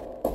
you